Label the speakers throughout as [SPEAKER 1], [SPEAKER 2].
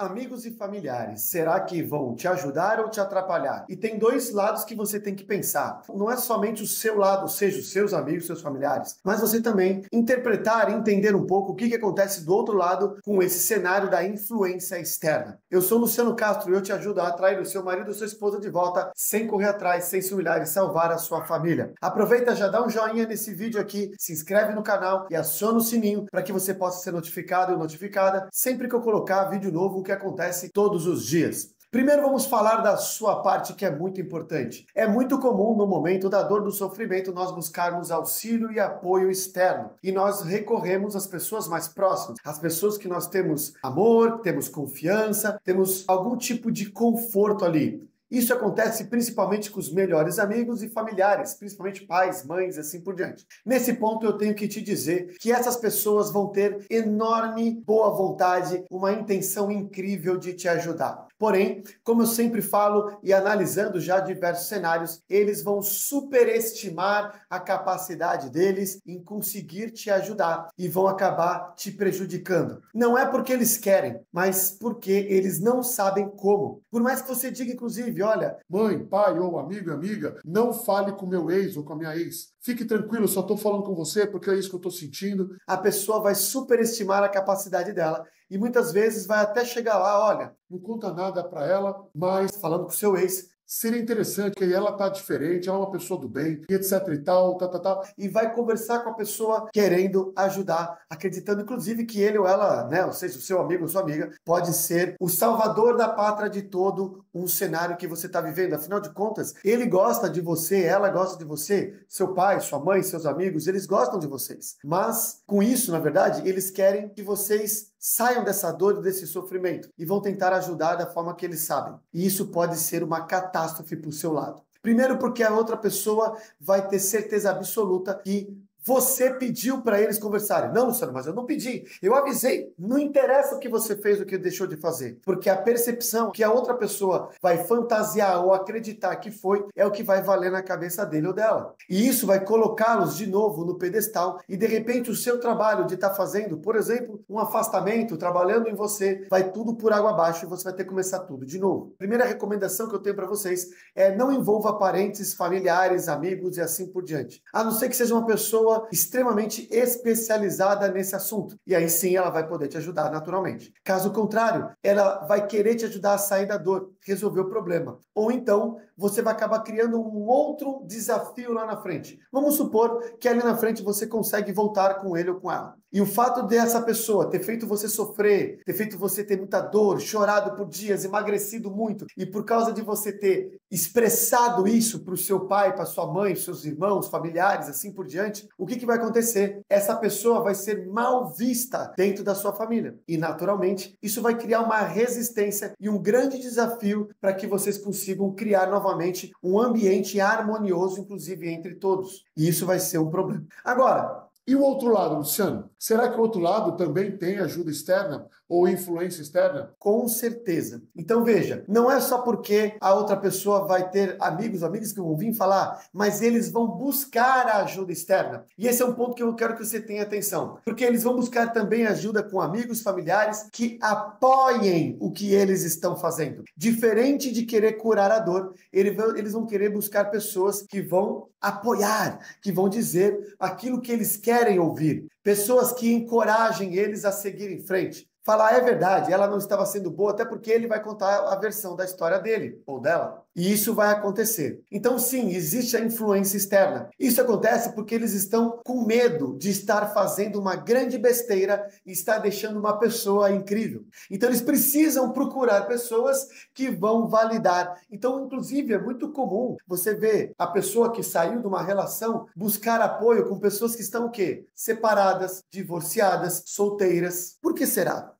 [SPEAKER 1] Amigos e familiares, será que vão te ajudar ou te atrapalhar? E tem dois lados que você tem que pensar. Não é somente o seu lado, ou seja, os seus amigos, seus familiares, mas você também interpretar e entender um pouco o que, que acontece do outro lado com esse cenário da influência externa. Eu sou Luciano Castro e eu te ajudo a atrair o seu marido ou sua esposa de volta sem correr atrás, sem se humilhar e salvar a sua família. Aproveita, já dá um joinha nesse vídeo aqui, se inscreve no canal e aciona o sininho para que você possa ser notificado ou notificada sempre que eu colocar vídeo novo que acontece todos os dias. Primeiro vamos falar da sua parte que é muito importante. É muito comum no momento da dor do sofrimento nós buscarmos auxílio e apoio externo e nós recorremos às pessoas mais próximas, às pessoas que nós temos amor, temos confiança, temos algum tipo de conforto ali. Isso acontece principalmente com os melhores amigos e familiares, principalmente pais, mães assim por diante. Nesse ponto, eu tenho que te dizer que essas pessoas vão ter enorme boa vontade, uma intenção incrível de te ajudar. Porém, como eu sempre falo e analisando já diversos cenários, eles vão superestimar a capacidade deles em conseguir te ajudar e vão acabar te prejudicando. Não é porque eles querem, mas porque eles não sabem como. Por mais que você diga, inclusive, olha,
[SPEAKER 2] mãe, pai ou amigo amiga, não fale com meu ex ou com a minha ex. Fique tranquilo, só estou falando com você porque é isso que eu estou sentindo.
[SPEAKER 1] A pessoa vai superestimar a capacidade dela e muitas vezes vai até chegar lá, olha,
[SPEAKER 2] não conta nada para ela, mas
[SPEAKER 1] falando com seu ex,
[SPEAKER 2] seria interessante que ela tá diferente, ela é uma pessoa do bem, etc e tal, tal, tal, tal.
[SPEAKER 1] E vai conversar com a pessoa querendo ajudar, acreditando inclusive que ele ou ela, né, ou seja, o seu amigo ou sua amiga, pode ser o salvador da pátria de todo um cenário que você está vivendo. Afinal de contas, ele gosta de você, ela gosta de você, seu pai, sua mãe, seus amigos, eles gostam de vocês. Mas com isso, na verdade, eles querem que vocês saiam dessa dor desse sofrimento e vão tentar ajudar da forma que eles sabem. E isso pode ser uma catástrofe para o seu lado. Primeiro, porque a outra pessoa vai ter certeza absoluta que você pediu para eles conversarem. Não, Luciano, mas eu não pedi. Eu avisei. Não interessa o que você fez, o que deixou de fazer. Porque a percepção que a outra pessoa vai fantasiar ou acreditar que foi é o que vai valer na cabeça dele ou dela. E isso vai colocá-los de novo no pedestal e de repente o seu trabalho de estar tá fazendo, por exemplo, um afastamento, trabalhando em você, vai tudo por água abaixo e você vai ter que começar tudo de novo. Primeira recomendação que eu tenho para vocês é não envolva parentes, familiares, amigos e assim por diante. A não ser que seja uma pessoa pessoa extremamente especializada nesse assunto. E aí sim ela vai poder te ajudar naturalmente. Caso contrário, ela vai querer te ajudar a sair da dor, resolver o problema. Ou então você vai acabar criando um outro desafio lá na frente. Vamos supor que ali na frente você consegue voltar com ele ou com ela. E o fato dessa pessoa ter feito você sofrer, ter feito você ter muita dor, chorado por dias, emagrecido muito, e por causa de você ter expressado isso para o seu pai, para sua mãe, seus irmãos, familiares, assim por diante, o que, que vai acontecer? Essa pessoa vai ser mal vista dentro da sua família. E, naturalmente, isso vai criar uma resistência e um grande desafio para que vocês consigam criar novamente um ambiente harmonioso, inclusive entre todos. E isso vai ser um problema. Agora,
[SPEAKER 2] e o outro lado, Luciano? Será que o outro lado também tem ajuda externa ou influência externa?
[SPEAKER 1] Com certeza. Então veja, não é só porque a outra pessoa vai ter amigos, amigas que vão vir falar, mas eles vão buscar a ajuda externa. E esse é um ponto que eu quero que você tenha atenção, porque eles vão buscar também ajuda com amigos, familiares que apoiem o que eles estão fazendo. Diferente de querer curar a dor, eles vão querer buscar pessoas que vão apoiar, que vão dizer aquilo que eles querem querem ouvir, pessoas que encorajem eles a seguir em frente. Falar é verdade, ela não estava sendo boa, até porque ele vai contar a versão da história dele ou dela. E isso vai acontecer. Então, sim, existe a influência externa. Isso acontece porque eles estão com medo de estar fazendo uma grande besteira e estar deixando uma pessoa incrível. Então, eles precisam procurar pessoas que vão validar. Então, inclusive, é muito comum você ver a pessoa que saiu de uma relação buscar apoio com pessoas que estão o quê? Separadas, divorciadas, solteiras. Por que será?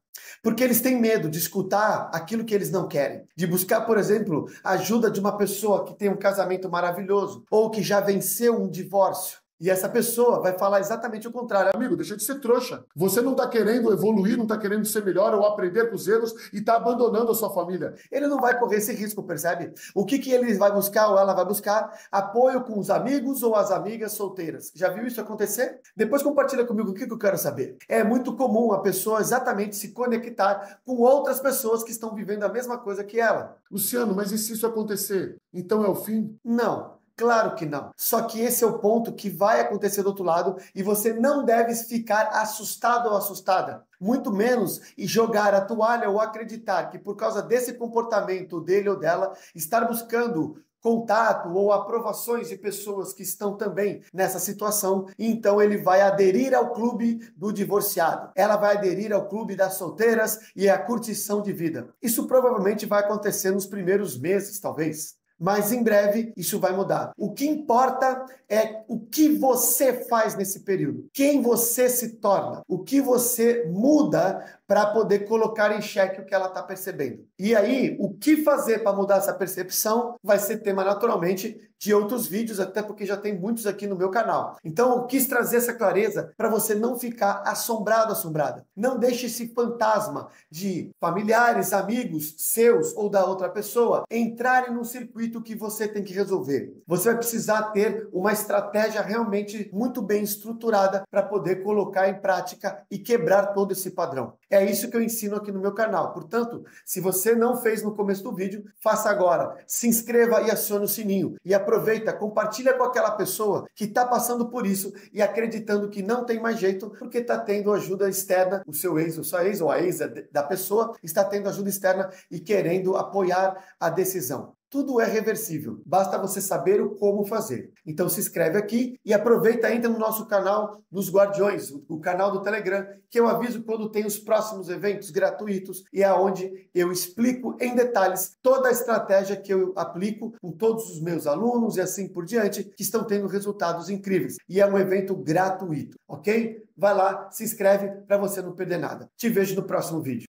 [SPEAKER 1] Porque eles têm medo de escutar aquilo que eles não querem. De buscar, por exemplo, a ajuda de uma pessoa que tem um casamento maravilhoso ou que já venceu um divórcio. E essa pessoa vai falar exatamente o contrário.
[SPEAKER 2] Amigo, deixa de ser trouxa. Você não está querendo evoluir, não está querendo ser melhor ou aprender com os erros e está abandonando a sua família.
[SPEAKER 1] Ele não vai correr esse risco, percebe? O que, que ele vai buscar ou ela vai buscar? Apoio com os amigos ou as amigas solteiras. Já viu isso acontecer? Depois compartilha comigo o que, que eu quero saber. É muito comum a pessoa exatamente se conectar com outras pessoas que estão vivendo a mesma coisa que ela.
[SPEAKER 2] Luciano, mas e se isso acontecer? Então é o fim?
[SPEAKER 1] Não. Claro que não. Só que esse é o ponto que vai acontecer do outro lado e você não deve ficar assustado ou assustada. Muito menos e jogar a toalha ou acreditar que por causa desse comportamento dele ou dela, estar buscando contato ou aprovações de pessoas que estão também nessa situação, então ele vai aderir ao clube do divorciado. Ela vai aderir ao clube das solteiras e à curtição de vida. Isso provavelmente vai acontecer nos primeiros meses, talvez mas em breve isso vai mudar. O que importa é o que você faz nesse período, quem você se torna, o que você muda para poder colocar em xeque o que ela está percebendo. E aí, o que fazer para mudar essa percepção vai ser tema naturalmente de outros vídeos, até porque já tem muitos aqui no meu canal. Então, eu quis trazer essa clareza para você não ficar assombrado, assombrada. Não deixe esse fantasma de familiares, amigos seus ou da outra pessoa entrarem no circuito que você tem que resolver. Você vai precisar ter uma estratégia realmente muito bem estruturada para poder colocar em prática e quebrar todo esse padrão. É isso que eu ensino aqui no meu canal. Portanto, se você não fez no começo do vídeo, faça agora. Se inscreva e acione o sininho. E aproveita, compartilha com aquela pessoa que está passando por isso e acreditando que não tem mais jeito porque está tendo ajuda externa, o seu ex, ou sua ex, ou a ex da pessoa está tendo ajuda externa e querendo apoiar a decisão. Tudo é reversível, basta você saber o como fazer. Então se inscreve aqui e aproveita entra no nosso canal dos Guardiões, o canal do Telegram, que eu aviso quando tem os próximos eventos gratuitos e é onde eu explico em detalhes toda a estratégia que eu aplico com todos os meus alunos e assim por diante, que estão tendo resultados incríveis. E é um evento gratuito, ok? Vai lá, se inscreve para você não perder nada. Te vejo no próximo vídeo.